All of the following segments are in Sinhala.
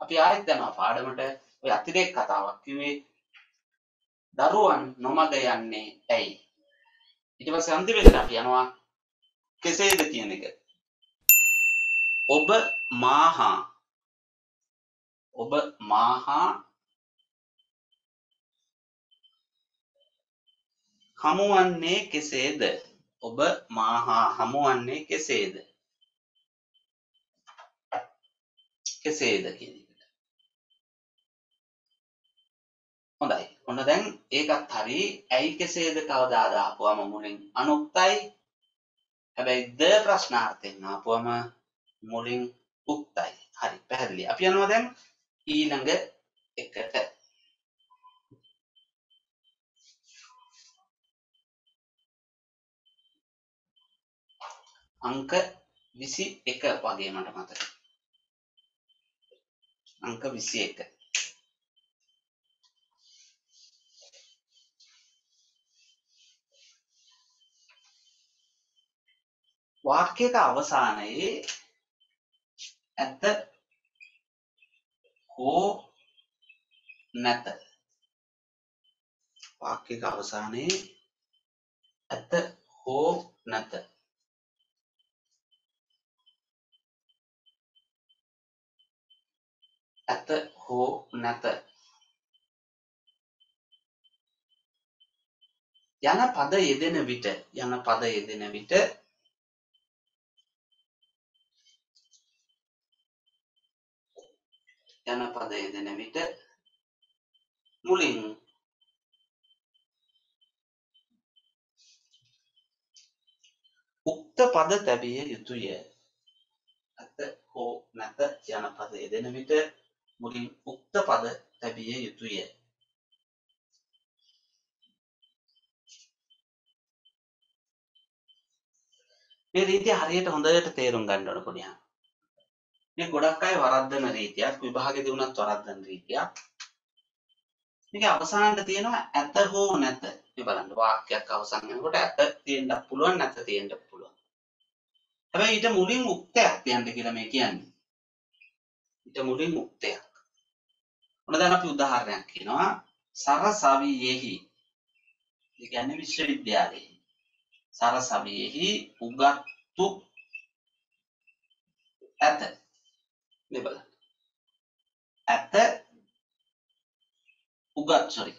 අපි ආයෙත් යනවා පාඩමට ඔය අතිරේක කතාවක් කිව්වේ දරුවන් නොමග යන්නේ ඇයි? ඊට පස්සේ අන්තිමේට අපි යනවා කෙසේද කියන එක. ඔබ මාහා ඔබ මාහා හමුවන්නේ කෙසේද? ඔබ මාහා හමුවන්නේ කෙසේද? කෙසේද කියන හොඳයි. ඔන්න දැන් ඒකත් හරි. ඇයි කෙසේද කවදාද ආපුවම මුලින් අනුක්තයි. හැබැයි ද ප්‍රශ්නාර්ථයෙන් ආපුවම මුලින් උක්තයි. හරි. පැහැදිලි. අපි යනවා දැන් ඊළඟ එකට. අංක 21 වගේ මට මතකයි. අංක 21. වාක්‍යයක අවසානයේ ඇත හෝ නැත. වාක්‍යයක අවසානයේ ඇත හෝ නැත. ඇත හෝ නැත. යන පද යෙදෙන විට යන පද යෙදෙන විට යන පද යෙදෙන විට මුලින් උක්ත පද තැබිය යුතුය. ඇත හෝ නැත යන පද යෙදෙන විට මුලින් උක්ත පද තැබිය යුතුය. මේ රීතිය හරියට හොඳට තේරුම් ගන්න ඕන පොඩියා මේ ගොඩක් අය වරද්දන රීතියක් විභාගෙදී වුණත් වරද්දන රීතියක්. මේක අවසානට තියෙනවා ඇත හෝ නැත මේ බලන්න. වාක්‍යයක් අවසන් වෙනකොට ඇත තියෙන්නත් පුළුවන් නැත තියෙන්නත් පුළුවන්. හැබැයි ඊට මුලින් උක්තයක් තියන්න කියලා මේ කියන්නේ. ඊට මුලින් උක්තයක්. ඔන්න දැන් අපි උදාහරණයක් කියනවා? සරසවියෙහි. ඒ කියන්නේ විශ්වවිද්‍යාලයේ. සරසවියෙහි උගත්තු ඇත. මේ බලන්න. ඇත උගත් sorry.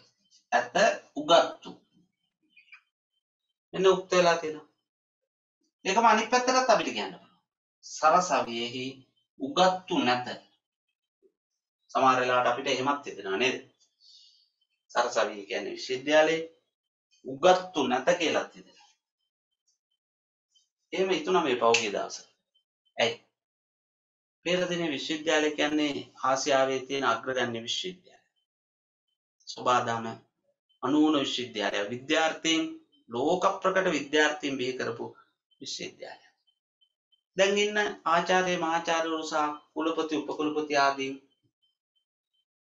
ඇත උගත්තු. මෙන්න උක්ත වෙලා තියෙනවා. ඒකම අනිත් පැත්තටත් අපිට කියන්න පුළුවන්. සරසවියෙහි උගත්තු නැත. සමහර වෙලාවට අපිට එහෙමත් හිතෙනවා නේද? සරසවිය කියන්නේ විශ්වවිද්‍යාලයේ උගත්තු නැත කියලාත් හිතෙනවා. එහෙම හිතුණා මේ පෞගිය දවසක. ඇයි? පේරදින විශ්වවිද්‍යාලය කියන්නේ ආසියාවේ තියෙන අග්‍රගණ්‍ය විශ්වවිද්‍යාලය. සොබාදාන අනුවන විශ්වවිද්‍යාලය විද්‍යාර්ථීන් ලෝක ප්‍රකට විද්‍යාර්ථීන් බිහි කරපු විශ්වවිද්‍යාලය. දැන් ඉන්න ආචාර්ය මහාචාර්යවරු සහ කුලපති උපකුලපති ආදී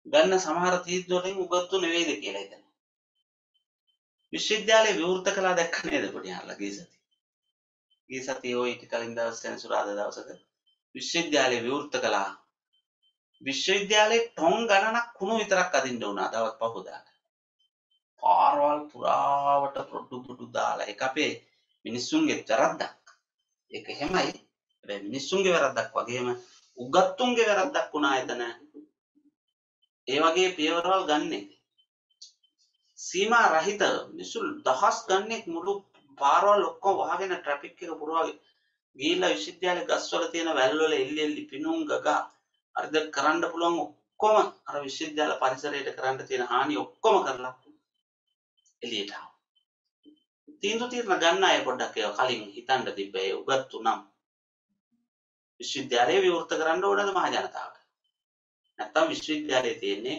ගන්න සමහර තීන්දුව වලින් උගත්තු නෙවෙයිද කියලා හිතනවා. විශ්වවිද්‍යාලේ විවෘත කළා දැක්ක නේද පොඩි අහලා ගිය සති. ගිය සතියේ ওই ඊට කලින් දවස් සෙනසුරාදා දවසක විශ්වවිද්‍යාලය විවෘත කළා. විශ්වවිද්‍යාලයේ ටොන් ගණනක් කුණු විතරක් අදින්න වුණා දවස් පහුදාට. පාරවල් පුරාවට පොඩු පොඩු දාලා ඒක අපේ මිනිස්සුන්ගේ වැරද්දක්. ඒක එහෙමයි. හැබැයි මිනිස්සුන්ගේ වැරද්දක් වගේම උගත්තුන්ගේ වැරද්දක් වුණා එතන. ඒ වගේ පියවරවල් ගන්නෙ. සීමා රහිත මිනිස්සු දහස් ගන්නෙක් මුළු පාරවල් ඔක්කොම වහගෙන ට්‍රැෆික් එක පුරවාගෙන ගිහිල්ලා විශ්වවිද්‍යාලේ ගස්වල තියෙන වැල්වල එල්ලි එල්ලි පිනුම් ගගා අරද කරන්න පුළුවන් ඔක්කොම අර විශ්වවිද්‍යාල පරිසරයට කරන්න තියෙන හානි ඔක්කොම කරලා එළියට ආවා. තීන්දුව తీරන ගන්න අය පොඩ්ඩක් ඒවා කලින් හිතන්න තිබ්බ ඒ උගත්තු නම් විශ්වවිද්‍යාලය විවෘත කරන්න ඕනද මහ ජනතාවට? නැත්තම් විශ්වවිද්‍යාලයේ තියෙන්නේ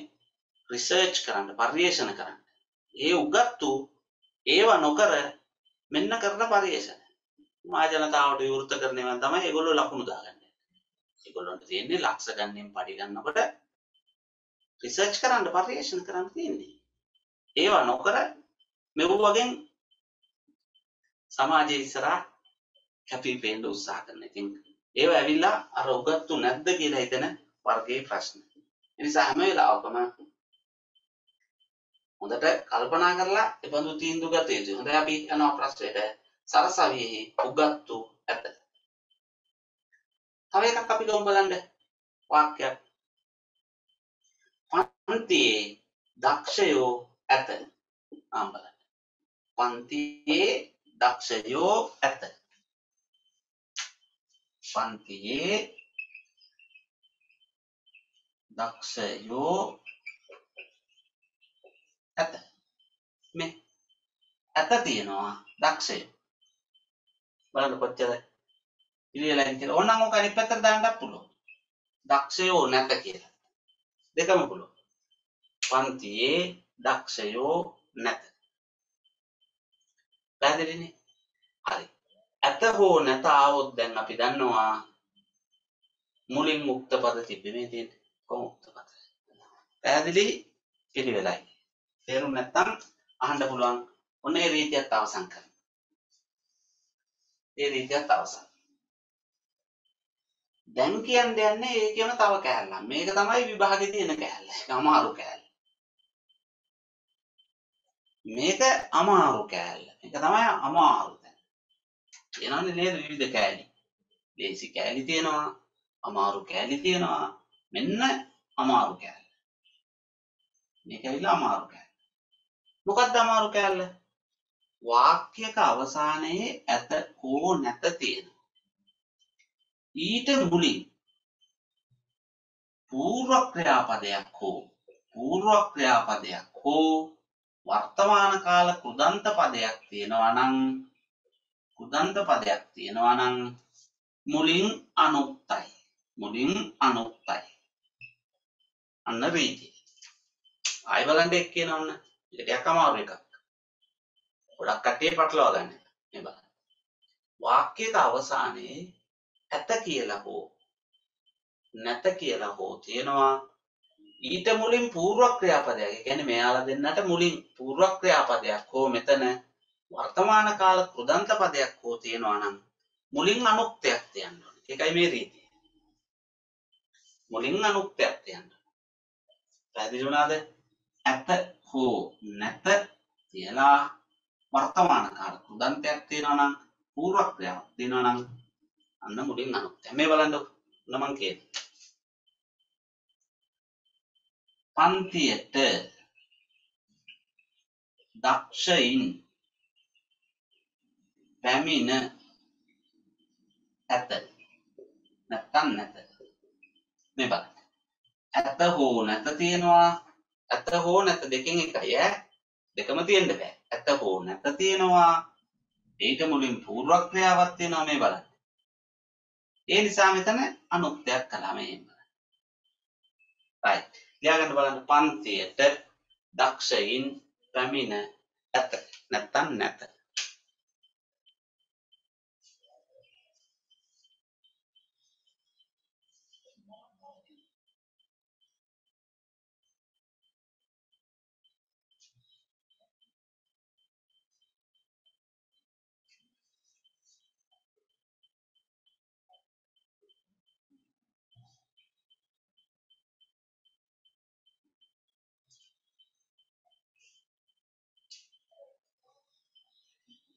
රිසර්ච් කරන්න, පර්යේෂණ කරන්න. ඒ උගත්තු ඒව නොකර මෙන්න කරන පර්යේෂණ. මහ ජනතාවට විවෘත කරන ඒවා තමයි ඒගොල්ලෝ ලකුණු දාගන්නේ. ඒගොල්ලන්ට තියෙන්නේ ලක්ෂ ගණනෙන් පඩි ගන්නකොට රිසර්ච් කරන්න, පර්යේෂණ කරන්න තියෙන්නේ. ඒවා නොකර මෙව වගේ සමාජයේ ඉස්සරහා කැපී පෙනෙන්න උත්සාහ කරන. ඉතින් ඒව ඇවිල්ලා අර උගත්තු නැද්ද කියලා හිතන වර්ගයේ ප්‍රශ්න. ඒ නිසා හැම වෙලාවකම හොඳට කල්පනා කරලා එබඳු තීන්දුව ගත යුතුයි. හොඳයි අපි යනවා ප්‍රශ්නෙට. සරසවියෙහි උගත්තු ඇත. තව එකක් අපි ගමු බලන්න. වාක්‍යයක්. පන්තියේ දක්ෂයෝ ඇත. ආම් බලන්න. පන්තියේ දක්ෂයෝ ඇත. පන්තියේ දක්ෂයෝ ඇත. මේ ඇත තියෙනවා දක්ෂයෝ. බලන්න කොච්චර පිළිවෙලෙන් කියලා. ඕනනම් ඔක අනිත් පැත්තට දාන්නත් පුළුවන්. දක්ෂයෝ නැත කියලා. දෙකම පුළුවන්. පන්තියේ දක්ෂයෝ නැත. පැහැදිලිනේ? හරි. ඇත හෝ නැත ආවොත් දැන් අපි දන්නවා මුලින් මුක්ත පද තිබ්බේ මේ තියෙන්නේ කොමුක්ත පද. පැහැදිලි පිළිවෙලයි. තේරුම් නැත්නම් අහන්න පුළුවන්. ඔන්න ඒ රීතියත් අවසන් කරන්න. ඒ රීතියත් අවසන්. දැන් කියන්න යන්නේ ඒකේම තව කෑල්ලක්. මේක තමයි විභාගේ තියෙන කෑල්ල. ඒක අමාරු කෑල්ල. මේක අමාරු කෑල්ල. මේක තමයි අමාරු තැන. තියෙනවනේ නේද විවිධ කෑලි. ලේසි කෑලි තියෙනවා, අමාරු කෑලි තියෙනවා. මෙන්න අමාරු කෑල්ල. මේක ඇවිල්ලා අමාරු කෑල්ල. මොකක්ද අමාරු කෑල්ල? වාක්‍යයක අවසානයේ ඇත හෝ නැත තියෙනවා. ඊට මුලින් පූර්ව ක්‍රියාපදයක් හෝ පූර්ව ක්‍රියාපදයක් හෝ වර්තමාන කාල කෘදන්ත පදයක් තියෙනවා නම් කෘදන්ත පදයක් තියෙනවා නම් මුලින් අනුක්තයි මුලින් අනුක්තයි අන්න රීතිය ආයි බලන්න එක් කියනවන්න ටිකක් අමාරු එකක්. ගොඩක් කට්ටිය පටලවා ගන්න මේ බලන්න වාක්‍යයක අවසානයේ ඇත කියලා හෝ නැත කියලා හෝ තියෙනවා ඊට මුලින් පූර්ව ක්‍රියාපදයක්. ඒ කියන්නේ මෙයාලා දෙන්නට මුලින් පූර්ව ක්‍රියාපදයක් හෝ මෙතන වර්තමාන කාල කෘදන්ත පදයක් හෝ තියෙනවා නම් මුලින් අනුක්තයක් තියන්න ඕනේ. ඒකයි මේ රීතිය. මුලින් අනුක්තයක් තියන්න. පැහැදිලි වුණාද? ඇත හෝ නැත කියලා වර්තමාන කාල කෘදන්තයක් තියෙනවා නම් පූර්ව ක්‍රියාවක් තියෙනවා නම් අන්න මුලින් අනුක්තය. මේ බලන්න ඔන්න මං කියන්නේ. පන්තියට දක්ෂයින් පැමිණ ඇත. නැත්තම් නැත. මේ බලන්න. ඇත හෝ නැත තියෙනවා. ඇත හෝ නැත දෙකෙන් එකයි ඈ. දෙකම තියෙන්න බෑ. ඇත හෝ නැත තියෙනවා. ඊට මුලින් පූර්ව ක්‍රියාවක් තියෙනවා මේ බලන්න. ඒ නිසා මෙතන අනුක්තයක් කළා මෙහෙම. right. ලියාගන්න බලන්න පන්තියට දක්ෂයින් පැමිණ ඇත. නැත්තම් නැත.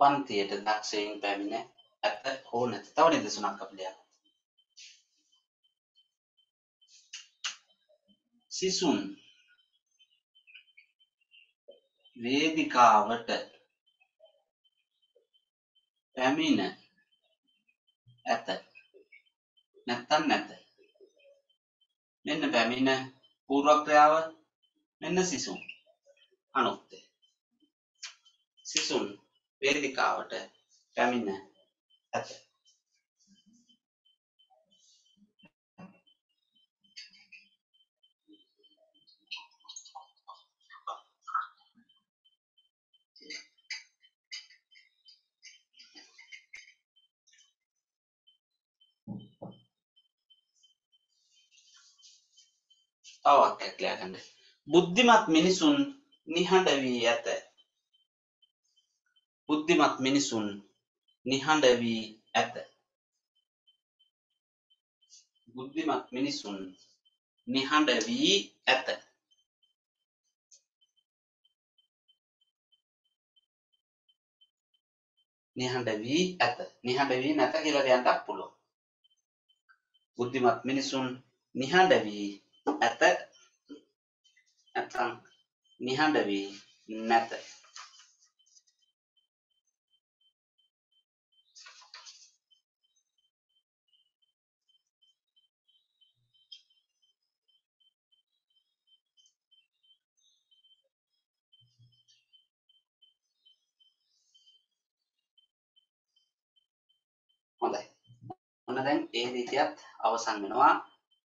පන්තියට දක්ෂයින් පැමිණ ඇත හෝ නැත. තව නිදසුනක් අපි ලියමු. සිසුන් වේදිකාවට පැමිණ ඇත. නැත්තම් නැත. මෙන්න පැමිණ පූර්වක්‍රියාව මෙන්න සිසුන් අනුක්තය. සිසුන් වේදිකාවට පැමිණ ඇත. තව වාක්‍යයක් ලියාගන්න. බුද්ධිමත් මිනිසුන් නිහඬ වී ඇත. බුද්ධිමත් මිනිසුන් නිහඬ වී ඇත. බුද්ධිමත් මිනිසුන් නිහඬ වී ඇත. නිහඬ වී ඇත. නිහඬ වී නැත කියලා කියන්නත් පුළුවන්. බුද්ධිමත් මිනිසුන් නිහඬ වී ඇත. නැත්නම් නිහඬ වී නැත. හොඳයි. ඔන්න දැන් ඒ රීතියත් අවසන් වෙනවා.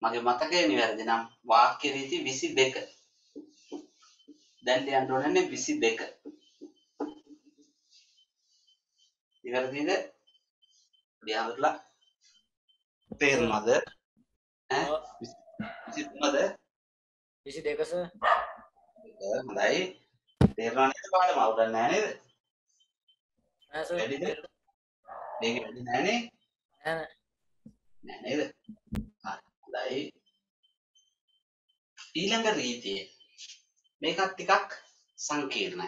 මගේ මතකය නිවැරදි නම් වාක්‍ය රීති 22. දැන් ලියන්න ඕනන්නේ 22. නිවැරදිද? ලියහඳුලා තේරුණාද? ඈ 23ද? 22 සර් හොඳයි. තේරුණා නේද පාඩම අවුලක් නැහැ නේද? නෑ සර් වැඩිද? මේක වැඩි නැහනේ. නෑ නෑ නේද? හරි. හොඳයි. ඊළඟ රීතිය. මේකත් ටිකක් සංකීර්ණයි.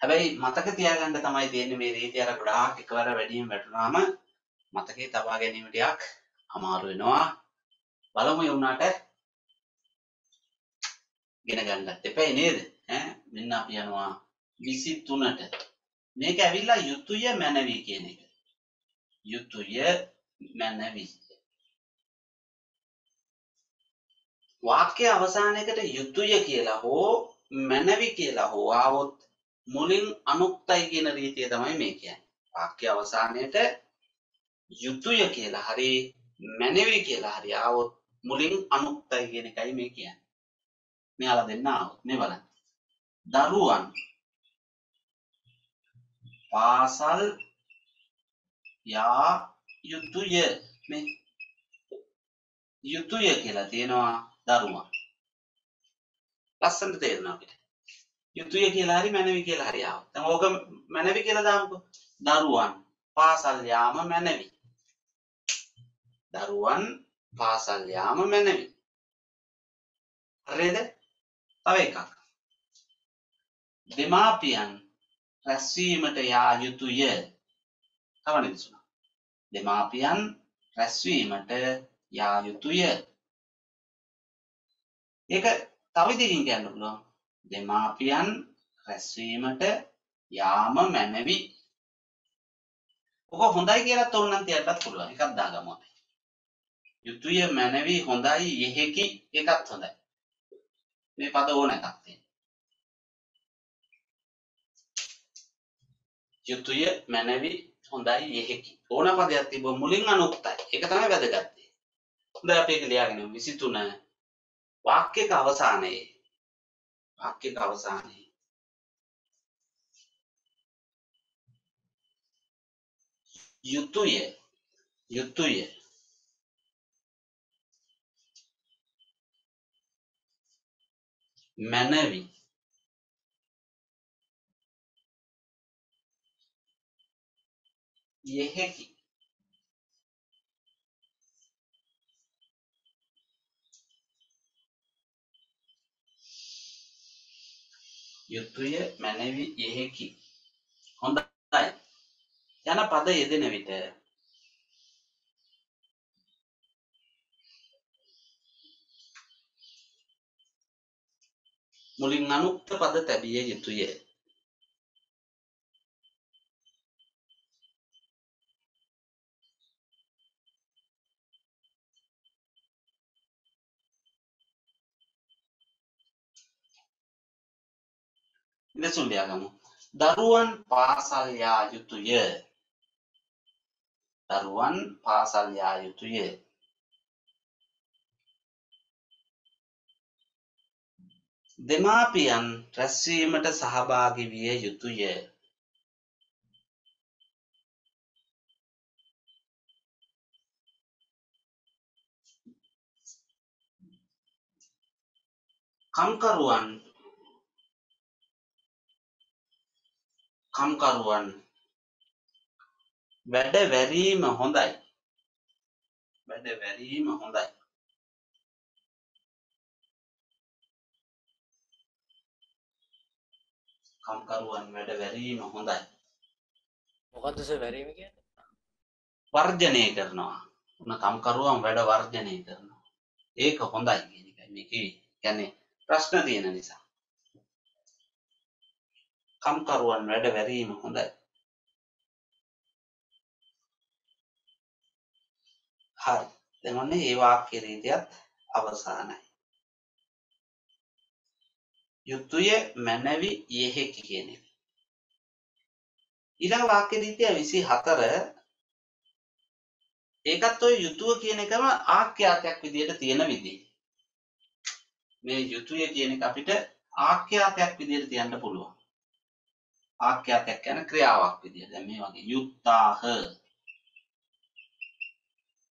හැබැයි මතක තියාගන්න තමයි තියෙන්නේ මේ රීතිය අර ගොඩාක් එකවර වැඩියෙන් වැටුනහම මතකේ තබා ගැනීම ටිකක් අමාරු වෙනවා. බලමු ඒ වුණාට ඉගෙන ගන්නත් එපයි නේද? ඈ මෙන්න අපි යනවා 23ට. මේක ඇවිල්ලා යුතුය මැනවි කියන එක. යුතුය මැනවි. වාක්‍ය අවසානයකට යුතුය කියලා හෝ මැනවි කියලා හෝ ආවොත් මුලින් අනුක්තයි කියන රීතිය තමයි මේ කියන්නේ. වාක්‍ය අවසානයේට යුතුය කියලා හරි මැනවි කියලා හරි ආවොත් මුලින් අනුක්තයි කියන එකයි මේ කියන්නේ. මෙයාලා දෙන්න ආවොත් මේ බලන්න. දරුවන් පාසල් යා යුතුය මේ යුතුය කියලා තියෙනවා දරුවන්. ලස්සනට තේරෙනවා අපිට. යුතුය කියලා හරි මැනවි කියලා හරි ආවා. දැන් ඕක මැනවි කියලා දාමුකෝ. දරුවන් පාසල් යාම මැනවි. දරුවන් පාසල් යාම මැනවි. හරිද? තව එකක්. දෙමාපියන් රැස්වීමට යා යුතුය. තව නිදසුනක්. දෙමාපියන් රැස්වීමට යා යුතුය. ඒක තව විදිහකින් කියන්න පුළුවන්. දෙමාපියන් රැස්වීමට යාම මැනවි. ඔක හොඳයි කියලා තෝරන්න තියන්නත් පුළුවන්. එකක් දාගමු අපි. යුතුය මැනවි හොඳයි යෙහෙකි එකත් හොඳයි. මේ පද ඕන එකක් තියෙනවා. යුතුය මැනවි හොඳයි යෙහෙකි. ඕන පදයක් තිබ්බ මුලින් අනුක්තයි. ඒක තමයි වැදගත් දේ. හොඳයි අපි ඒක ලියාගෙන 23 වාක්‍යක අවසානයේ වාක්‍යක අවසානයේ යුතුය යුතුය මැනවි යෙහෙකි යුතුය මැනවි යෙහෙකි. හොඳයි. යන පද යෙදෙන විට මුලින් අනුක්ත පද තැබිය යුතුය. ඉඳසුන් ලියාගමු දරුවන් පාසල් යා යුතුය. දරුවන් පාසල් යා යුතුය. දෙමාපියන් රැස්වීමට සහභාගී විය යුතුය. කම්කරුවන් කම්කරුවන් වැඩ වැරීම හොඳයි වැඩ වැරීම හොඳයි. කම්කරුවන් වැඩ වැරීම හොඳයි. මොකක්ද සර් වැරීම කියන්නේ? වර්ජනය කරනවා. උන කම්කරුවන් වැඩ වර්ජනය කරනවා. ඒක හොඳයි කියන එකයි මේ කිව්වේ. කියන්නේ ප්‍රශ්න තියෙන නිසා. කම්කරුවන් වැඩ වැරීම හොඳයි. හරි. දැන් ඔන්න ඒ වාක්‍ය රීතියත් අවසానයි. යුතුය මැනවි යෙහෙකි කියන එක. ඊළඟ වාක්‍ය රීතිය 24 ඒකත් ඔය යුතුය කියන එකම ආඛ්‍යාතයක් විදිහට තියෙන විදිහ. මේ යුතුය කියන එක අපිට ආඛ්‍යාතයක් විදිහට තියන්න පුළුවන්. ආඛ්‍යාතයක් කියන ක්‍රියාවක් විදිහට. දැන් මේ වගේ යුත්තාහ.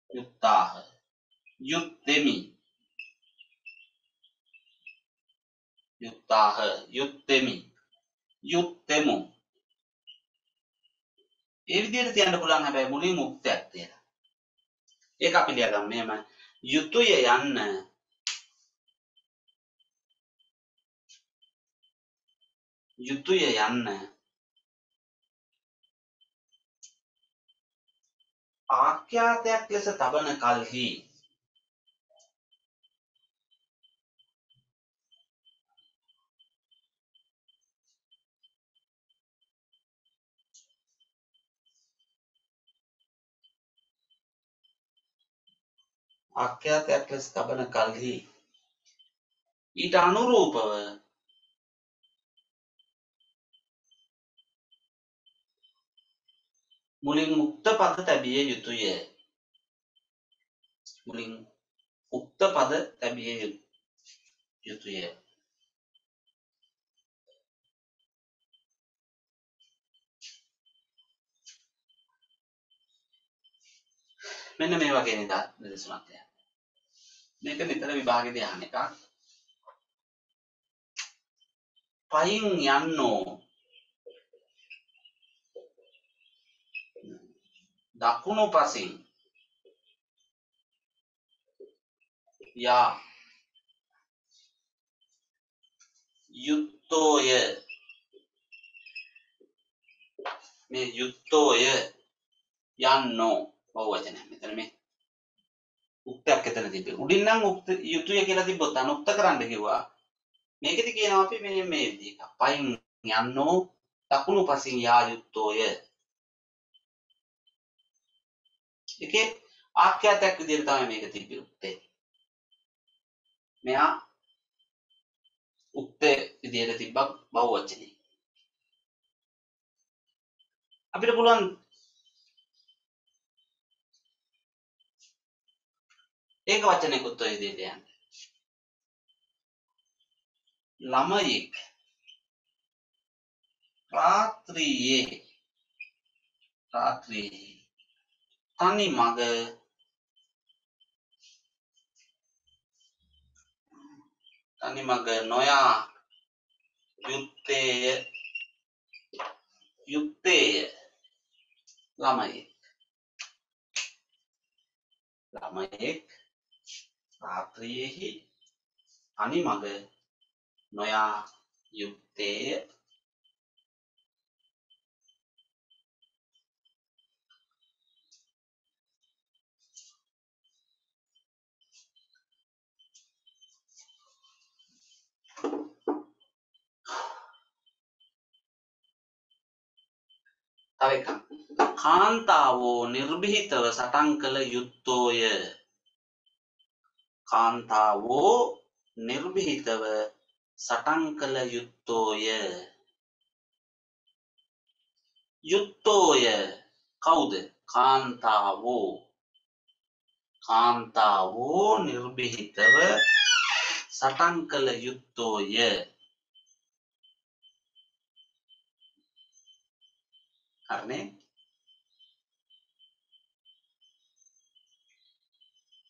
යුත්තාහ. යුත්තේමි. යුත්තාහ. යුත්තේමි. යුත්තෙමු. ඒ විදිහට තියන්න පුළුවන් හැබැයි මුලින් මුක්තයක් තියෙනවා. ඒක අපි ලියගමු. මෙහෙම යුතුය යන්න. යුතුය යන්න. ආඛ්‍යාතයක් ලෙස තබන කල්හි ආඛ්‍යාතයක් ලෙස තබන කල්හි ඊට අනුරූපව මුලින් මුක්ත පද තැබිය යුතුය. මුලින් උක්ත පද තැබිය යු- යුතුය. මෙන්න මේ වගේ නිදා නිදසුනක් තියෙනවා. මේක නිතර විභාගෙදී අහන එකක්. පයින් යන්නෝ දකුණු පසින් යා යුත්තෝය. මේ යුත්තෝය යන්නෝ. බහුවචනය මෙතන මේ උක්තයක් එතන තිබේ උඩින් නම් උක්ත යුතුය කියලා තිබ්බොත් අනුක්ත කරන්න කිව්වා. මේකෙදි කියනවා අපි මේ මේ විදිහට. පයින් යන්නෝ දකුණු පසින් යා යුත්තෝය. ඒකේ ආඛ්‍යාතයක් විදිහට තමයි මේක තිබ්බේ උක්තේ. මෙයා උක්තේ විදිහට තිබ්බ බහුවචනේ. අපිට පුළුවන් ඒක වචනයකුත් ඔය විදිහට යන්න. ළමයෙක් රාත්‍රියේ රාත්‍රියේ තනි මග. තනි මග නොයා යුත්තේය. යුත්තේය. ළමයෙක්. ළමයෙක් රාත්‍රියෙහි තනි මග නොයා යුත්තේය. තව එකක්. කාන්තාවෝ නිර්භීතව සටන් කළ යුත්තෝය. කාන්තාවෝ නිර්භීතව සටන් කළ යුත්තෝය. යුත්තෝය. කවුද? කාන්තාවෝ. කාන්තාවෝ නිර්භීතව සටන් කළ යුත්තෝය. හරිනේ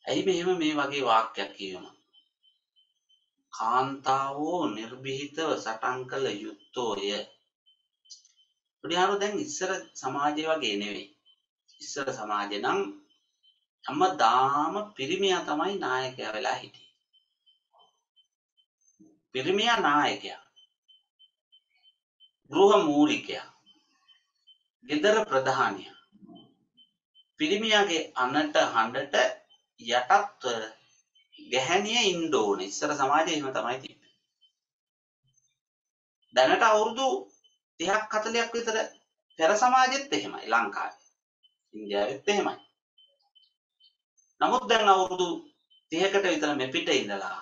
ඇයි මෙහෙම මේ වගේ වාක්‍යයක් කියවුණා කාන්තාවෝ නිර්භීතව සටන් කළ යුත්තෝය පොඩිහාරු දැන් ඉස්සර සමාජය වගේ නෙවෙයි ඉස්සර සමාජේ නම් හැමදාම පිරිමියා තමයි නායකයා වෙලා හිටියේ. පිරිමියා නායකයා. ගෘහ මූලිකයා. ගෙදර ප්‍රධානියා. පිරිමියාගේ අනට හඬට යටත්ව ගැහැණිය ඉන්න ඕනේ. ඉස්සර සමාජයේ එහෙම තමයි තිබ්බේ. දැනට අවුරුදු 30ක් 40ක් විතර පෙර සමාජෙත් එහෙමයි ලංකාවේ. ඉන්දියාවෙත් එහෙමයි. නමුත් දැන් අවුරුදු 30කට විතර මෙපිට ඉඳලා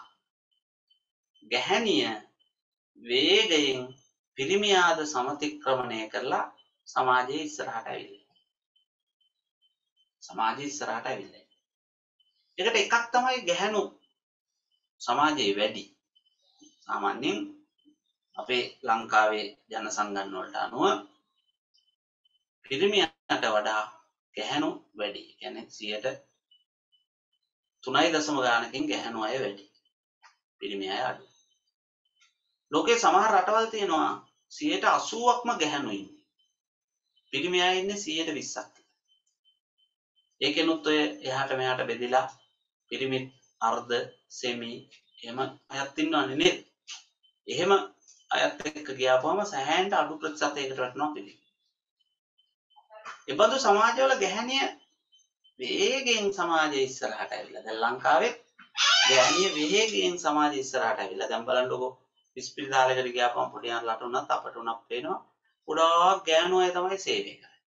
ගැහැණිය වේගයෙන් පිරිමියාද සමතික්‍රමණය කරලා සමාජයේ ඉස්සරහට ඇවිල්ලා. සමාජයේ ඉස්සරහට ඇවිල්ලා. ඒකට එකක් තමයි ගැහැණු සමාජයේ වැඩි. සාමාන්‍යයෙන් අපේ ලංකාවේ ජන සංගම් වලට අනුව පිරිමියන්ට වඩා ගැහැණු වැඩි. කියන්නේ 3.0 ගානකින් ගැහැණු අය වැඩි. පිරිමි අය අඩු. ලෝකේ සමහර රටවල් තියෙනවා 80%ක්ම ගැහැණු ඉන්නේ. පිරිමි අය ඉන්නේ 120ක්. ඒකෙනුත් ඔය එහාට මෙහාට බෙදිලා පිරිමි අර්ධ සෙමි එහෙම අයත් ඉන්නවනේ නේද? එහෙම අයත් එක්ක ගියාපුවම සෑහෙන්න අඩු ප්‍රතිශතයකට වැටෙනවා පිළිගන්න. එබඳු සමාජවල ගැහැණිය වේගෙන් සමාජයේ ඉස්සරහට ඇවිල්ලා දැන් ලංකාවේ ගැහැණිය වේගෙන් සමාජයේ ඉස්සරහට ඇවිල්ලා දැන් බලන්නකෝ ඉස්පිරිතාලයකට ගියාපම පොඩි අරලට උනත් අපට උනත් පේනවා ගොඩාක් ගෑනු අය තමයි සේවය කරන්නේ.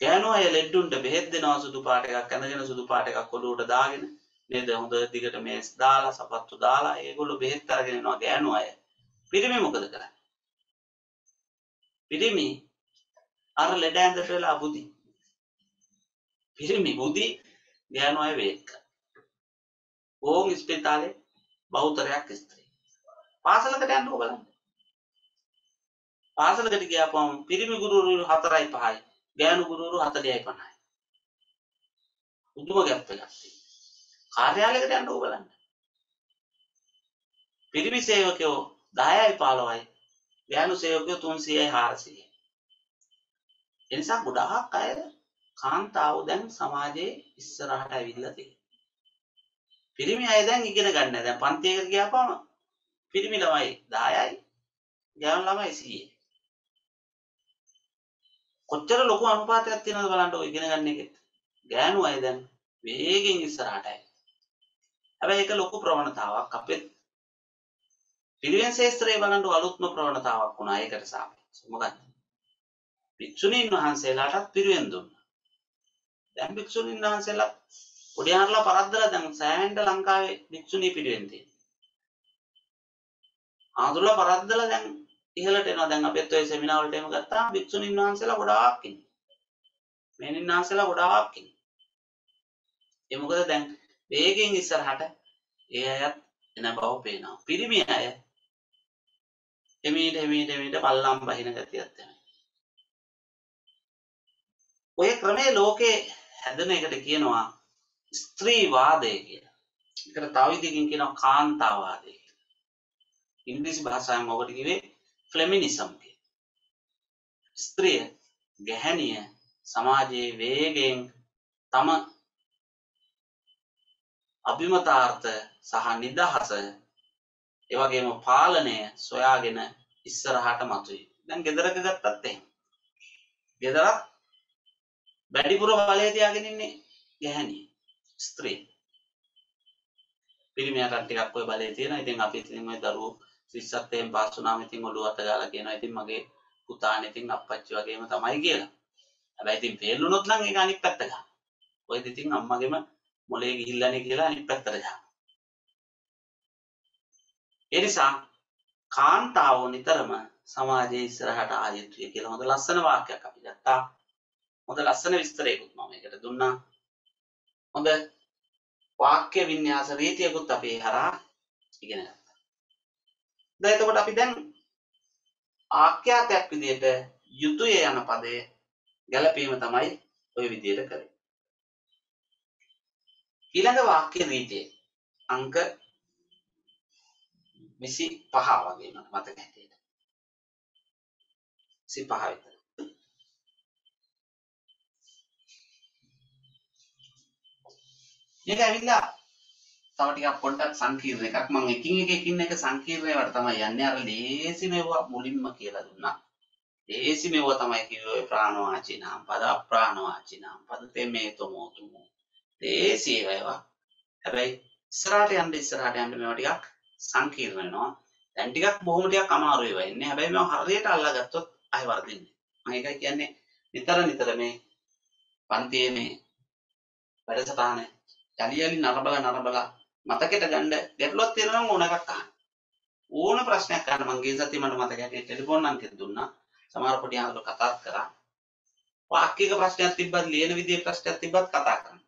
ගෑනු අය ලෙඩ්ඩුන්ට බෙහෙත් දෙනවා සුදු පාට එකක් ඇඳගෙන සුදු පාට එකක් ඔළුවට දාගෙන නේද හොඳ දිගට මේස් දාලා සපත්තු දාලා ඒගොල්ලෝ බෙහෙත් අරගෙන එනවා ගෑනු අය. පිරිමි මොකද කරන්නේ? පිරිමි අර ලෙඩ ඇඳට වෙලා බුදි. පිරිමි බුදි ගෑනු අය වේත් කරනවා. ඕන් ඉස්පිරිතාලේ බහුතරයක් ස්ත්‍රී. පාසලකට යන්නකෝ බලන්න. පාසලකට ගියාපම පිරිමි ගුරුවරු 4යි 5යි ගෑනු ගුරුවරු 40යි 50යි. උතුම ගැප් එකක් තියෙනවා. කාර්යාලයකට යන්නකෝ බලන්න. පිරිමි සේවකයෝ 10යි 15යි ගෑනු සේවකයෝ 300යි 400යි. ඒ නිසා ගොඩාක් අය කාන්තාව දැන් සමාජයේ ඉස්සරහට ඇවිල්ලා තියෙනවා. පිරිමි අය දැන් ඉගෙන ගන්න. දැන් පන්තියකට ගියාපම පිරිමි ළමයි 10යි ගෑනු ළමයි 100යි. කොච්චර ලොකු අනුපාතයක් තියෙනවද බලන්න ඔය ඉගෙන ගන්න එකෙත්. ගෑනු අය දැන් වේගෙන් ඉස්සරහට ඇයි. හැබැයි ඒක ලොකු ප්‍රවණතාවක් අපේ පිරිවෙන් ශේස්ත්‍රයේ බලන්න අලුත්ම ප්‍රවණතාවක් වුණා ඒකට සාපේක්ෂව. මොකක්ද? භික්ෂුණීන් වහන්සේලාටත් පිරිවෙන් දුන්නා. දැන් භික්ෂුණීන් වහන්සේලා ඔඩියාරලා පරද්දලා දැන් සෑහෙන්න ලංකාවේ භික්ෂුණී පිරිවෙන් තියෙනවා. ආඳුරලා පරද්දලා දැන් ඉහළට එනවා දැන් අපිත් ඔය සෙමිනාර් වලට එහෙම ගත්තාම භික්ෂුණීන් වහන්සේලා ගොඩාක් ඉන්නේ. මෙනින් වහන්සේලා ගොඩාක් ඉන්නේ. ඒ මොකද දැන් වේගෙන් ඉස්සරහට ඒ අයත් එන බව පේනවා. පිරිමි අය එමීට එමීට එමීට පල්ලම් බහින ගතියක් තමයි. ඔය ක්‍රමේ ලෝකේ හැදෙන එකට කියනවා ස්ත්‍රීවාදය කියලා. ඒකට තව විදිහකින් කියනවා කාන්තාවාදය කියලා. ඉංග්‍රීසි භාෂාවෙන් ඔබට කිව්වේ ෆ්ලෙමිනිසම් කියලා. ස්ත්‍රිය ගැහැණිය සමාජයේ වේගෙන් තම අභිමතාර්ථ සහ නිදහස එවැගේම පාලනය සොයාගෙන ඉස්සරහට මතුවේ. දැන් ගෙදරක ගත්තත් එහෙම. ගෙදරත් වැඩිපුර බලය තියාගෙන ඉන්නේ ගැහැණිය. ස්ත්‍රී. පිරිමියාට ටිකක් ඔය බලය තියෙනවා. ඉතින් අපි ඉතින් ওই දරුවෝ 30ත් එහෙම පාස් වුණාම ඉතින් ඔළුව අත ගාලා කියනවා. ඉතින් මගේ පුතානේ ඉතින් අප්පච්චි වගේම තමයි කියලා. හැබැයි ඉතින් ෆේල් වුණොත් නම් ඒක අනිත් පැත්ත ගන්න. ඔයද ඉතින් අම්මගෙම මොලේ ගිහිල්ලානේ කියලා අනිත් පැත්තට ගන්න. ඒ නිසා කාන්තාවෝ නිතරම සමාජයේ ඉස්සරහට ආ යුතුය කියලා හොඳ ලස්සන වාක්‍යයක් අපි ගත්තා. හොඳ ලස්සන විස්තරයකුත් මම ඒකට දුන්නා. හොඳ වාක්‍ය වින්‍යාස රීතියකුත් අපි හරහා ඉගෙන ගත්තා. දැන් එතකොට අපි දැන් ආඛ්‍යාතයක් විදිහට යුතුය යන පදයේ ගැළපීම තමයි ওই විදිහට කරේ. ඊළඟ වාක්‍ය රීතිය අංක 25 වගේ මට මතක හැටියට. 25 විතර. මේක ඇවිල්ලා තව ටිකක් පොඩ්ඩක් සංකීර්ණ එකක්. මම එකින් එක එකින් එක සංකීර්ණේවට තමයි යන්නේ. අර ලේසි මෙවුවා මුලින්ම කියලා දුන්නා. ලේසි මෙවුවා තමයි කිව්වේ ප්‍රාණවාචී නාම පද අප්‍රාණවාචී නාම පද තෙමේ තොමෝ තුමෝ ලේසි ඒවා. හැබැයි ඉස්සරහට යන්න ඉස්සරහට යන්න මේවා ටිකක් සංකීර්ණ වෙනවා. දැන් ටිකක් බොහොම ටිකක් අමාරු ඒවා ඉන්නේ හැබැයි මේවා හරියට අල්ලාගත්තොත් ආයෙ වර්ධින්නේ මම ඒකයි කියන්නේ නිතර නිතර මේ පන්තියේ මේ වැඩසටහන යලි යලි නරබලා නරබලා මතකෙට ගන්න ගැටලුවක් තියෙනවා නම් ඕන එකක් අහන්න. ඕන ප්‍රශ්නයක් අහන්න මං ගිය සතියේ මට මතක හැටියට ටෙලිෆෝන් අංකෙත් දුන්නා. සමහර පොඩි අහවල කතාත් කරා. වාක්‍යයක ප්‍රශ්නයක් තිබ්බත් ලියන විදිහේ ප්‍රශ්නයක් තිබ්බත් කතා කරන්න.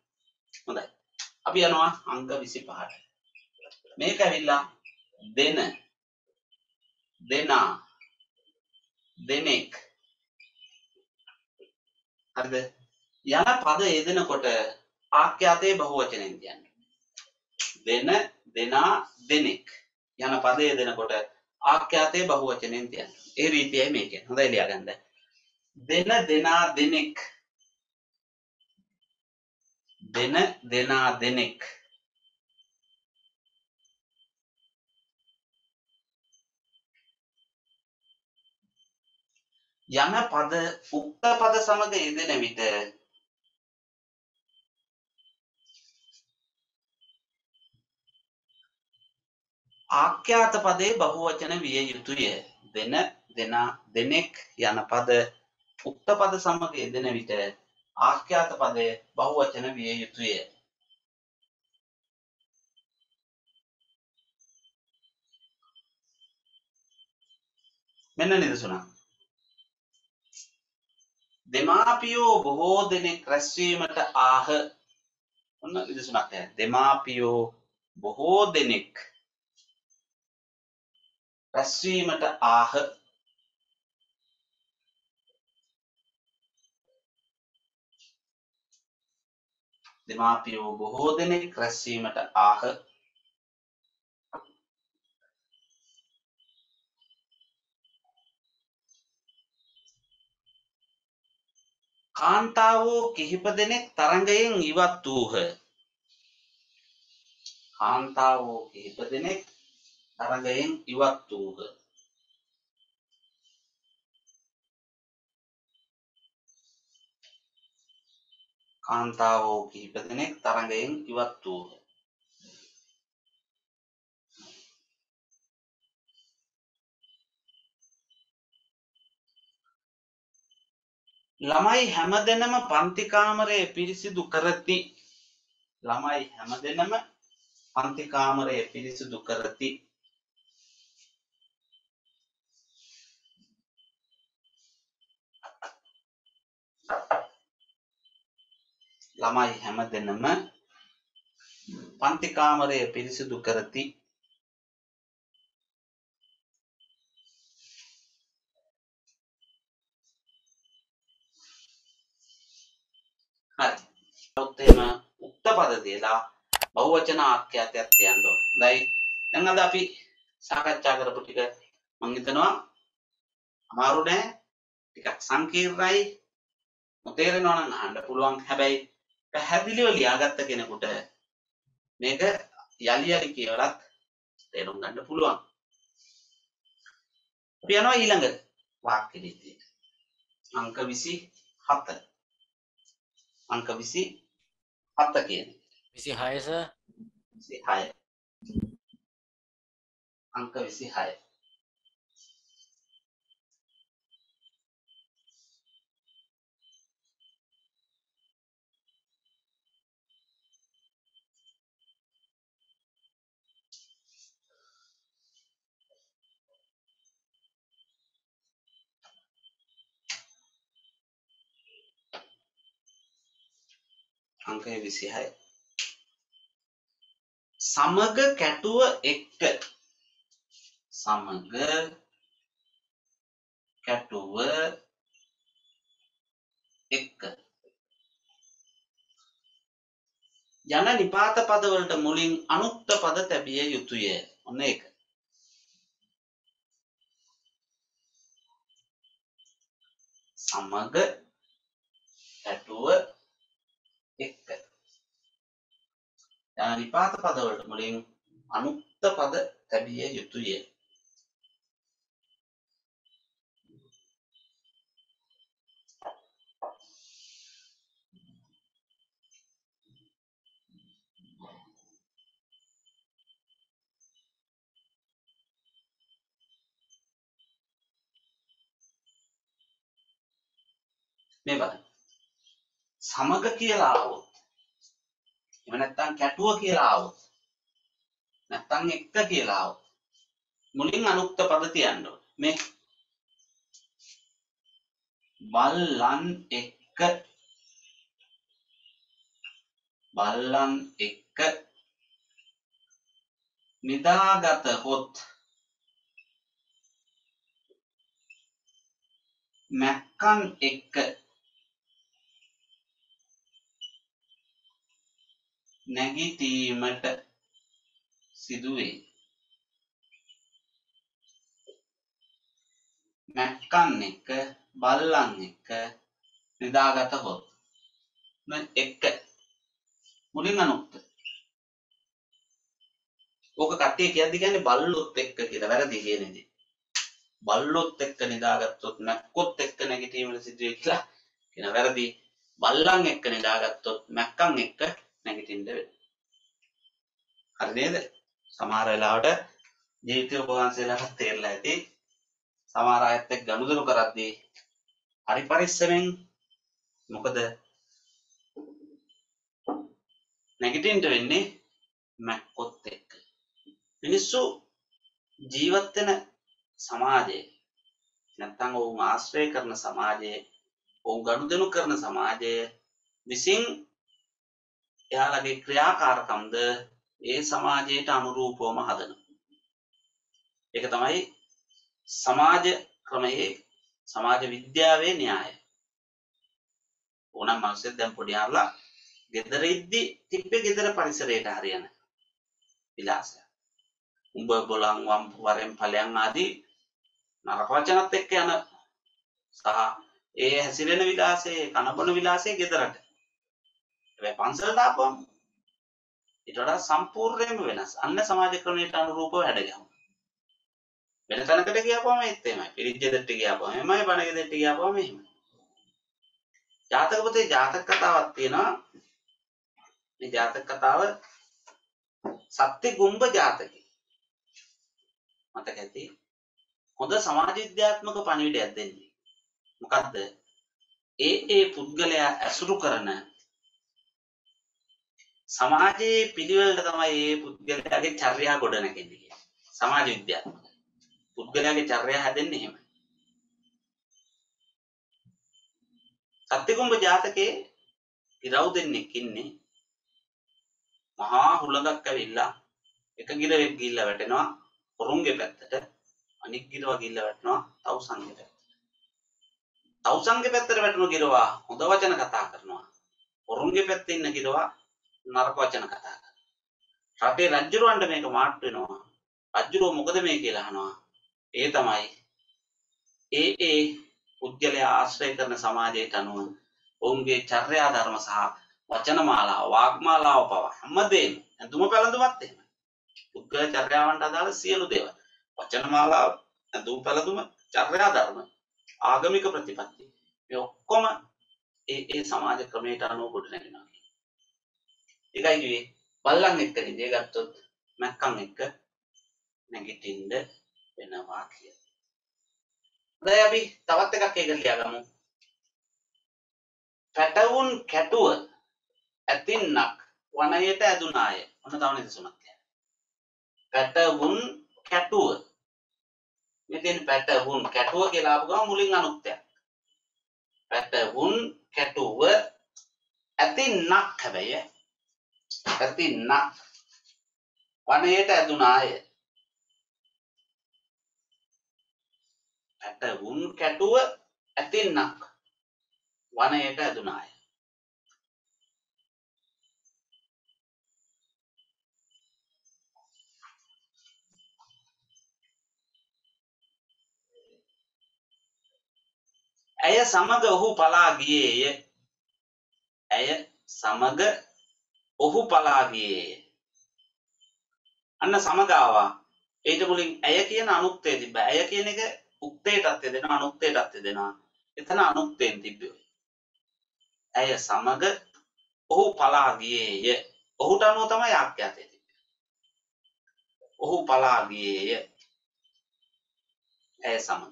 හොඳයි. අපි යනවා අංක 25ට. මේක ඇවිල්ලා දෙන දෙනා දෙනෙක් හරිද යන පද යෙදෙනකොට ආඛ්‍යාතයේ බහුවචනෙන් කියන්නේ දෙන දෙනා දෙනෙක්. යන පද යෙදෙනකොට ආඛ්‍යාතයේ බහුවචනෙන් කියන්නේ ඒ රීතියයි මේකෙන් හොඳයි ලියාගන්න. දෙන දෙනා දෙනෙක්. දෙන දෙනා දෙනෙක්. යන පද උක්ත පද සමග යෙදෙන විට ආඛ්‍යාත පදේ බහුවචන විය යුතුය. දෙන දෙනා දෙනෙක් යන පද උක්ත පද සමග යෙදෙන විට ආඛ්‍යාත පදය බහුවචන විය යුතුය. මෙන්න නිදසුනක්. දෙමාපියෝ බොහෝ දෙනෙක් රැස්වීමට ආහ ඔන්න නිදසුනක් දෙමාපියෝ බොහෝ දෙනෙක් රැස්වීමට ආහ දෙමාපියෝ බොහෝ දෙනෙක් රැස්වීමට ආහ කාන්තාවෝ කිහිප දෙනෙක් තරඟයෙන් ඉවත් වූහ. කාන්තාවෝ කිහිප දෙනෙක් තරඟයෙන් ඉවත් වූහ. කාන්තාවෝ කිහිප දෙනෙක් තරඟයෙන් ඉවත් වූහ. ළමයි හැමදෙනම පන්ති කාමරය පිරිසිදු කරති. ළමයි හැමදෙනම පන්ති කාමරය පිරිසිදු කරති. ළමයි හැමදෙනම පන්ති කාමරය පිරිසිදු කරති. හරි. ඔත් එහෙම උක්ත පද තියලා බහුවචන ආඛ්‍යාතයක් තියන්න ඕන. හොඳයි. දැන් අද අපි සාකච්ඡා කරපු ටික මම හිතනවා අමාරු නෑ. ටිකක් සංකීර්ණයි. නොතේරෙනවා නම් අහන්න පුළුවන්. හැබැයි පැහැදිලිව ලියාගත්ත කෙනෙකුට මේක යලි යලි කියවලත් තේරුම් ගන්න පුළුවන්. අපි යනවා ඊළඟ වාක්‍ය රීතියට. අංක 27. අංක 27 කියන්නේ. විසි හයස 26. අංක 26. අංකය 26. සමග කැටුව එක්ක සමග කැටුව එක්ක යන නිපාත පදවලට මුලින් අනුක්ත පද තැබිය යුතුය. ඔන්න ඒක. සමග කැටුව එක්ක නිපාත පදවලට මුලින් අනුක්ත පද තැබිය යුතුය. මේ බලන්න. සමග කියලා ආවොත් එහෙම නැත්නම් කැටුව කියලා ආවොත් නැත්නම් එක්ක කියලා ආවොත් මුලින් අනුක්ත පද තියන්න ඕනේ. මේ බල්ලන් එක්ක බල්ලන් එක්ක නිදාගත හොත් මැක්කන් එක්ක නැගිටීමට සිදුවේ. මැක්කන් එක්ක බල්ලන් එක්ක නිදාගත හොත්. එක්ක මුලින් අනුක්ත ඕක කට්ටිය කියද්දි කියන්නේ බල්ලොත් එක්ක කියලා වැරදි කියන ඉතින් බල්ලොත් එක්ක නිදාගත්තොත් මැක්කොත් එක්ක නැගිටීමට සිදුවේ කියලා කියන වැරදි. බල්ලන් එක්ක නිදාගත්තොත් මැක්කන් එක්ක නැගිටින්න වෙනවා. හරි නේද? සමහර වෙලාවට ජීවිතය ඔබ වහන්සේලාට තේරලා ඇති. සමහර අයත් එක්ක ගනුදෙනු කරද්දී හරි පරිස්සමෙන් මොකද නැගිටින්න වෙන්නේ මැක්කොත් එක්ක. මිනිස්සු ජීවත් වෙන සමාජයේ නැත්තම් ඔවුන් ආශ්‍රය කරන සමාජයේ ඔවුන් ගනුදෙනු කරන සමාජයේ විසින් එයාලගේ ක්‍රියාකාරකම්ද ඒ සමාජයට අනුරූපවම හදනවා. ඒක තමයි සමාජ ක්‍රමයේ සමාජ විද්‍යාවේ න්‍යාය. ඕනම් මිනිස්සෙක් දැන් පොඩි අරලා ගෙදර ඉද්දි තිබ්බේ ගෙදර පරිසරයට හරියන විලාසය. උඹ බොලන් වම් වරෙන් ඵලයන් ආදී නරක වචනත් එක්ක යන සහ ඒ හැසිරෙන විලාසයේ කනබන විලාසයේ ගෙදරට. හැබැයි පන්සලට ආපුවම ඊට වඩා සම්පූර්ණයෙන්ම වෙනස්. අන්න සමාජ ක්‍රමයට අනුරූපව හැඩගැහුම්. වෙන තැනකට ගියාපුවම ඒත් එහෙමයි. පිරිච්චෙදට ගියාපුවම එහෙමයි, බණගෙදරට ගියාපුවම එහෙමයි. ජාතක පොතේ ජාතක කතාවක් තියෙනවා. මේ ජාතක කතාව සත්‍ය ගුම්බ ජාතකය. මතක ඇති. හොඳ සමාජ විද්‍යාත්මක පණිවිඩයක් දෙන්නේ. මොකද්ද? ඒ ඒ පුද්ගලයා ඇසුරු කරන සමාජයේ පිළිවෙලට තමයි ඒ පුද්ගලයාගේ චර්යා ගොඩනගන්නේ කියන්නේ. සමාජ විද්‍යාත්මක. පුද්ගලයාගේ චර්යා හැදෙන්නේ එහෙමයි. සත්‍යකුම්භ ජාතකයේ ඉරව් දෙන්නෙක් ඉන්නේ මහා හුලඟක් ඇවිල්ලා එක ගිරවෙක් ගිහිල්ලා වැටෙනවා හොරුන්ගේ පැත්තට අනික් ගිරව ගිහිල්ලා වැටෙනවා තවුසන්ගේ පැත්තට. තවුසන්ගේ පැත්තට වැටුණු ගිරවා හොඳ වචන කතා කරනවා. හොරුන්ගේ පැත්තේ ඉන්න ගිරවා නරක වචන කතා කරනවා. රටේ රජුරවන්ට මේක මාට් වෙනවා. රජුරෝ මොකද මේ කියලා අහනවා. ඒ තමයි ඒ ඒ පුද්ගලයා ආශ්‍රය කරන සමාජයට අනුව ඔවුන්ගේ චර්යා ධර්ම සහ වචන මාලාව වාග්මාලාව පවා හැමදේම ඇඳුම පැළඳුමත් එහෙමයි. පුද්ගල චර්යාවන්ට අදාළ සියලු දේවල්. වචන මාලාව ඇඳුම් පැළඳුම චර්යා ධර්ම ආගමික ප්‍රතිපත්ති මේ ඔක්කොම ඒ ඒ සමාජ ක්‍රමයට අනුව ගොඩනැගෙනවා. ඒකයි කිව්වේ බල්ලන් එක්ක නිදේ ගත්තොත් මැක්කන් එක්ක නැගිටින්න වෙනවා කියලා. දැන් අපි තවත් එකක් ඒක ලියාගමු. පැටවුන් කැටුව ඇතින්නක් වනයට ඇදුනාය. ඔන්න තව නිදසුනක් කියන්න. පැටවුන් කැටුව. මෙතෙන් පැටවුන් කැටුව කියලා ආපු ගමන් මුලින් අනුක්තයක්. පැටවුන් කැටුව ඇතින්නක් හැබැයි ඇතින්නක් වනයට ඇදුනාය. පැටවුන් කැටුව ඇතින්නක් වනයට ඇදුනාය. ඇය සමග ඔහු පලා ගියේය. ඇය සමග ඔහු පලා ගියේය. අන්න සමගාවා. ඊට මුලින් ඇය කියන අනුක්තය තිබ්බ. ඇය කියන එක උක්තයටත් දෙෙන අනුක්තයටත් දෙෙනවා එතන අනුක්තයෙන් තිබ්බේ. ඇය සමග ඔහු පලාගියේය ඔහුට අනුව තමයි ආඛ්‍යාතය තිබ්බේ. ඔහු පලාගියේය ඇය සමග.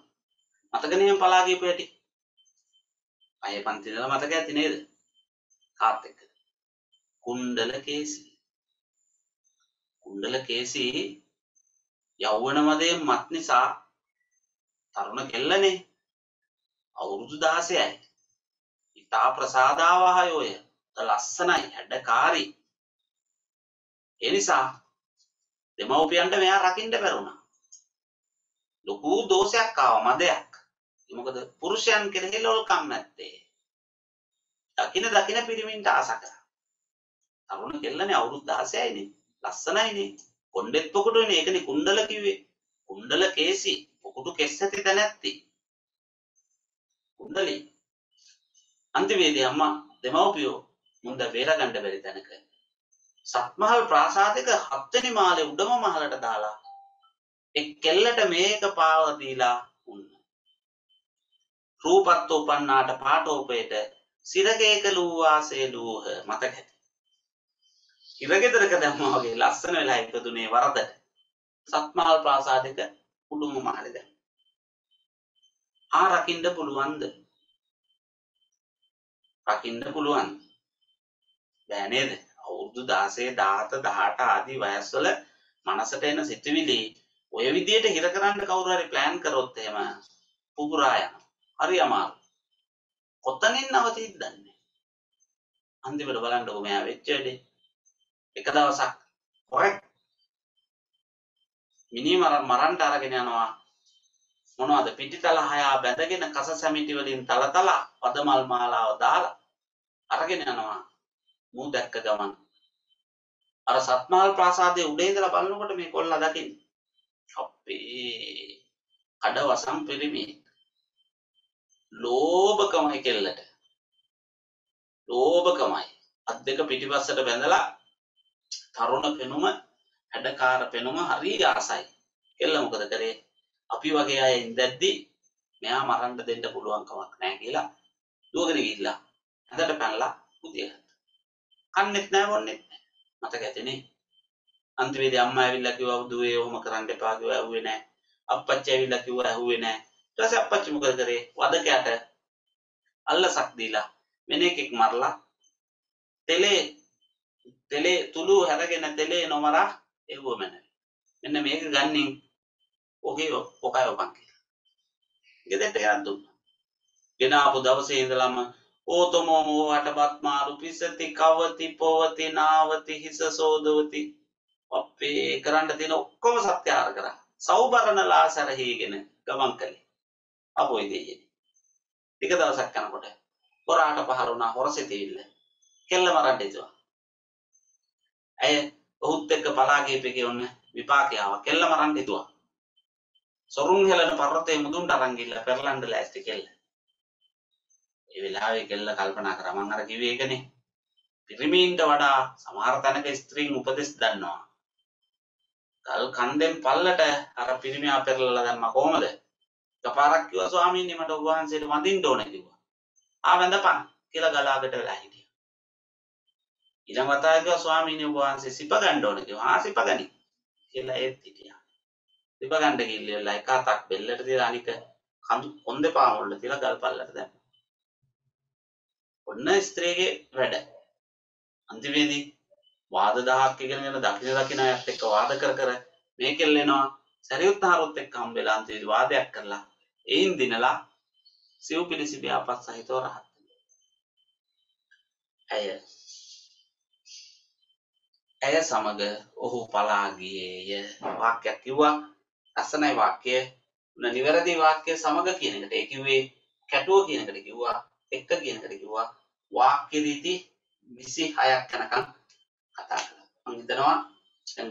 මතකනේ පලා ගියපු හැටි අය පන්ති ඉඳලා මතක ඇති නේද? කාත් එක්කද කුණ්ඩල කේසි කුණ්ඩල කේසි යෞවන මදයෙන් මත් නිසා තරුණ කෙල්ලනේ අවුරුදු 16යි ඉතා ප්‍රසාදාවහයෝය ලස්සනයි හැඩකාරී ඒ නිසා දෙමව්පියන්ට මෙයා රකින්න බැරුණා ලොකු දෝෂයක් ආවා මදයක්. ඒ මොකද පුරුෂයන් කෙරෙහි ලොල්කම් නැත්තේ. දකින දකින පිරිමින්ට ආස කරා. තරුණ කෙල්ලනේ අවුරුදු 16යිනේ. ලස්සනයිනේ. කොණ්ඩෙත් පොකුටුනේ ඒකනේ කුණ්ඩල කිව්වේ. කුණ්ඩල කේසි පොකුටු කෙස් ඇති තැනැත්ති. කුණ්ඩලී අන්තිමේදී අම්මා දෙමව්පියෝ මුන්ද බේරගන්න බැරි තැනක සත්මහල් ප්‍රාසාදික හත්වෙනි මාලේ උඩම මහලට දාලා එක් කෙල්ලට මේක පාව දීලා උන්න. රූපත් උපන්නාට පාටෝපයට සිරගේක ලූවාසේ ලූහ මතක ඇති. ඉරගෙදරක දැම්මා වගේ ලස්සන වෙලා ඉපදුනේ වරදට. සත්මහල් ප්‍රාසාදික උඩුම මහලේ දැම්මා. ආ රකින්න පුළුවන්ද? රකින්න පුළුවන්. බෑ නේද? අවුරුදු 16 17 18 ආදී වයස්වල මනසට එන සිතුවිලි ඔය විදියට හිර කරන්න කවුරු හරි ප්ලෑන් කරොත් එහෙම පුපුරා යනවා. හරි අමාරු. කොතනින් නවතිද දන්නේ. අන්තිමට බලන්නකො මෙයා වෙච්ච වැඩේ. එක දවසක් කොරෙක් මිනි මරන්න අරගෙන යනවා. මොනවද? පිටිතල හයා බැඳගෙන කස සැමිටි වලින් තලතල පදමල් මාලාව දාලා අරගෙන යනවා. මූ දැක්ක ගමන්. අර සත්මාල් ප්‍රාසාදයේ උඩ ඉඳලා බලනකොට මේ කොල්ලා දකින්නේ. අපේ කඩ වසම් පිරිමි. ලෝභකමයි කෙල්ලට. ලෝභකමයි. අත් දෙක පිටිපස්සට බැඳලා තරුණ පෙනුම හැඩකාර පෙනුම හරි ආසයි කෙල්ල මොකද කරේ අපි වගේ අය ඉඳද්දි මෙයා මරන්න දෙන්න පුළුවන් කමක් නැහැ කියලා දුවගෙන ගිහිල්ලා ඇඳට පැනලා පුදිය කන්නෙත් නැහැ වොන්නෙත් නැහැ මතක ඇතිනේ අන්තිමේදී අම්මා ඇවිල්ලා කිව්වා දුවේ ඔහොම කරන්න එපා කිව්වා ඇහුවේ නැහැ. අප්පච්චි ඇවිල්ලා කිව්වා ඇහුවේ නැහැ. ඊට පස්සේ අප්පච්චි මොකද කරේ? වදකයට අල්ලසක් දීලා වෙන එකෙක් මරලා තෙලේ තෙලේ තුළු හැරගෙන තෙලේ නොමරා එව්ව මැන. මෙන්න මේක ගන්නින් ඔගේ ඔකයි ඔපන් කියලා. ගෙදරට ගෙනත් දුන්නා. ගෙන ආපු දවසේ ඉඳලම ඕතමෝ මෝහට බත් මාරු පිසති කවති පොවති නාවති හිස සෝදවති අපේ කරන්න තියෙන ඔක්කොම සත්‍යාර කරා. සෞබරණලා සැරහීගෙන ගමන් කළේ. අපොයි දෙයියනේ. ටික දවසක් යනකොට හොරාට පහර වුණා හොර සිතවිල්ල. කෙල්ල මරන්න හිතුවා. ඇය ඔහුත් එක්ක පලා ගිහපෙකේ ඔන්න විපාකේ ආවා. කෙල්ල මරන්න හිතුවා. සොරුන් හෙලන පර්වතයේ මුදුන්ට අරන් ගිහලා පෙරලන්න ලෑස්ති කෙල්ල. ඒ වෙලාවේ කෙල්ල කල්පනා කරා මං අර කිව්වේ ඒකනේ. පිරිමීන්ට වඩා සමහර තැනක ස්ත්‍රීන් උපදෙස් දන්නවා. ගල් කන්දෙන් පල්ලට අර පිරිමියා පෙරලලා දැම්මා කොහමද? එකපාරක් කිව්වා ස්වාමීනි මට ඔබ වහන්සේට වඳින්න ඕනේ කිව්වා. ආ වැඳපන් කියලා ගලාකට වෙලා හිටියා. ඊළඟ වතාවේ කිව්වා ස්වාමීනි ඔබ වහන්සේ සිප ගන්න ඕනේ කිව්වා. ආ සිප ගනි කියලා ඒත් හිටියා. සිප ගන්න ගිහිල්ලා එක අතක් බෙල්ලට තියලා අනික කඳු කොන් දෙපා මුල්ල තියලා ගල් පල්ලට දැම්මා. ඔන්න ස්ත්‍රියගේ වැඩ. අන්තිමේදී වාද දහක් ඉගෙනගෙන දකින දකින අයත් එක්ක වාද කර කර මේකෙල් එනවා සැරියුත් හාරුත් එක්ක හම්බෙලා අන්තිමේදී වාදයක් කරලා එයින් දිනලා සිව් පිළිසි ව්‍යාපත් සහිතව රහත් ඇය ඇය සමග ඔහු පලා ගියේය. වාක්‍යයක් කිව්වා ලස්සනයි වාක්‍යය උන නිවැරදි වාක්‍ය සමග කියන එකට. ඒ කිව්වේ කැටුව කියන එකට කිව්වා එක්ක කියන එකට කිව්වා. වාක්‍ය රීති 26ක් යනකම් කතා කළා. මම හිතනවා